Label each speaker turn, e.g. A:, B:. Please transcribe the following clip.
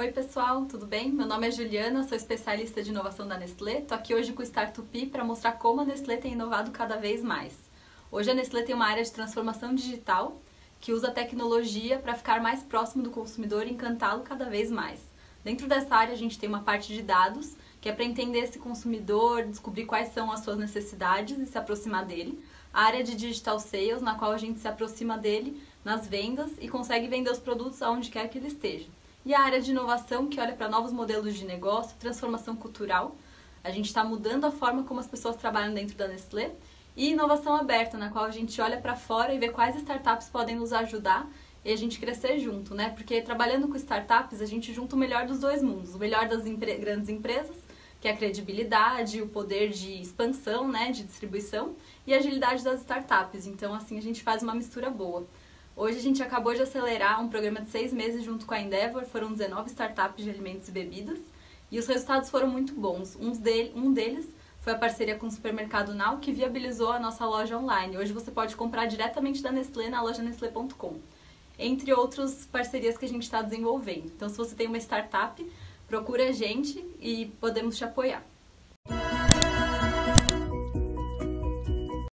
A: Oi pessoal, tudo bem? Meu nome é Juliana, sou especialista de inovação da Nestlé. Estou aqui hoje com o Startup para mostrar como a Nestlé tem inovado cada vez mais. Hoje a Nestlé tem uma área de transformação digital que usa tecnologia para ficar mais próximo do consumidor e encantá-lo cada vez mais. Dentro dessa área a gente tem uma parte de dados, que é para entender esse consumidor, descobrir quais são as suas necessidades e se aproximar dele. A área de digital sales, na qual a gente se aproxima dele nas vendas e consegue vender os produtos aonde quer que ele esteja e a área de inovação, que olha para novos modelos de negócio, transformação cultural. A gente está mudando a forma como as pessoas trabalham dentro da Nestlé. E inovação aberta, na qual a gente olha para fora e vê quais startups podem nos ajudar e a gente crescer junto, né? Porque trabalhando com startups, a gente junta o melhor dos dois mundos. O melhor das empre grandes empresas, que é a credibilidade, o poder de expansão, né, de distribuição, e a agilidade das startups. Então, assim, a gente faz uma mistura boa. Hoje a gente acabou de acelerar um programa de seis meses junto com a Endeavor, foram 19 startups de alimentos e bebidas, e os resultados foram muito bons. Um, dele, um deles foi a parceria com o supermercado Now, que viabilizou a nossa loja online. Hoje você pode comprar diretamente da Nestlé na loja nestlé.com, entre outras parcerias que a gente está desenvolvendo. Então, se você tem uma startup, procura a gente e podemos te apoiar.